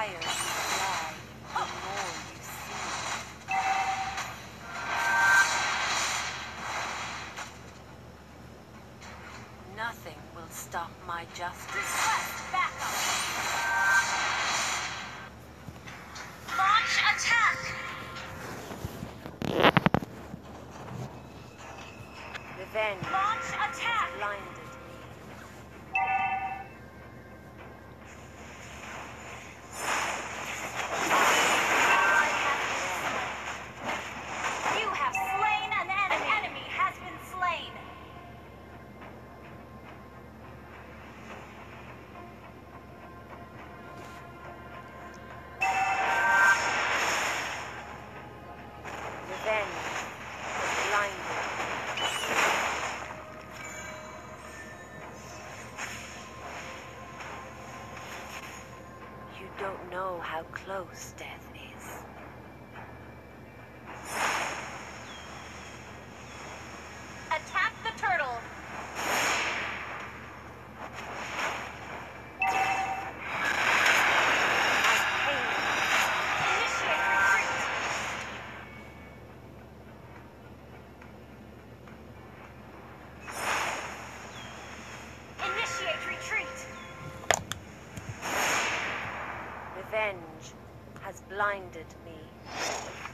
higher you fly, the more you see. Nothing will stop my justice. Request backup! Launch attack! Revenge. Launch attack! Blinded. close, Death. Revenge has blinded me.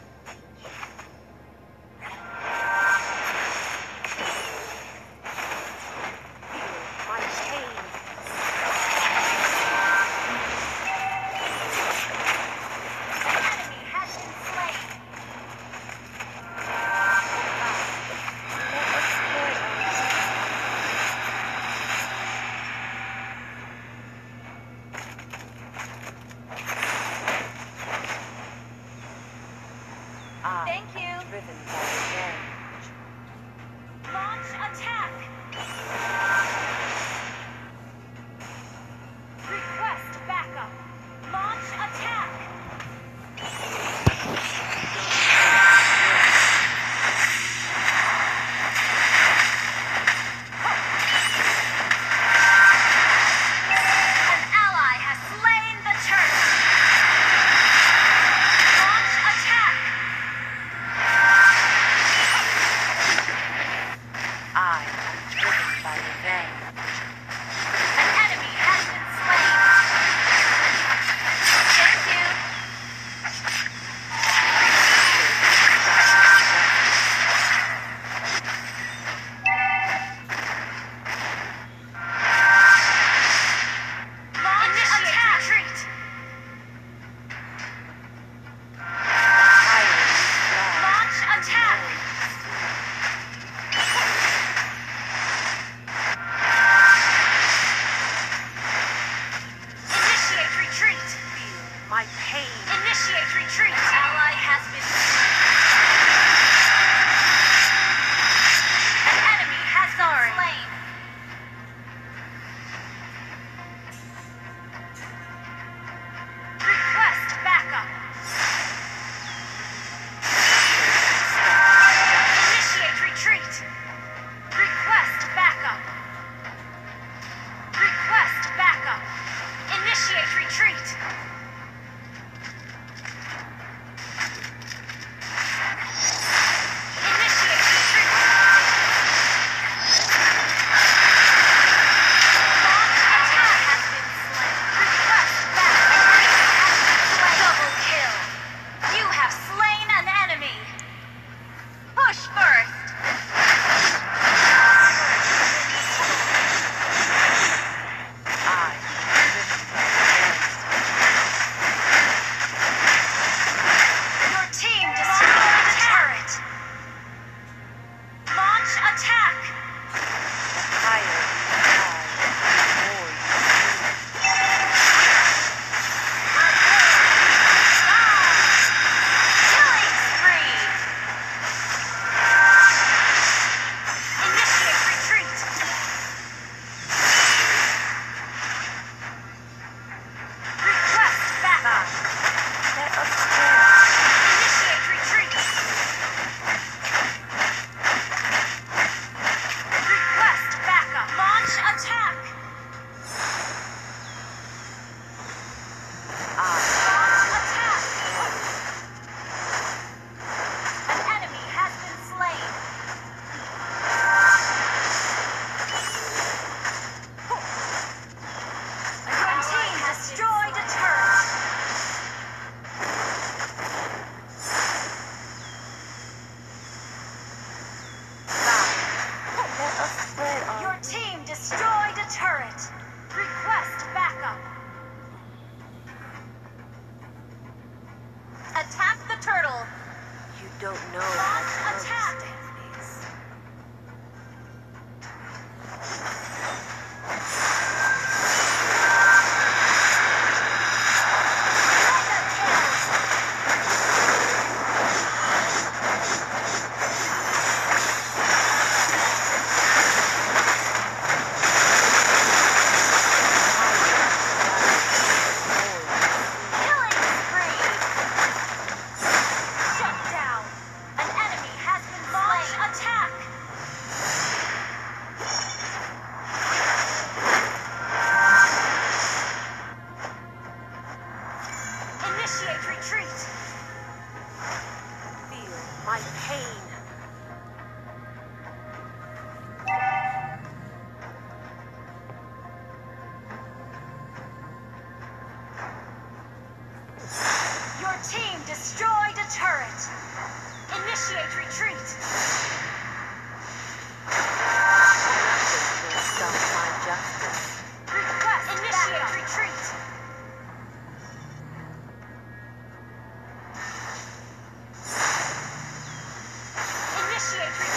driven by the day. Thank you.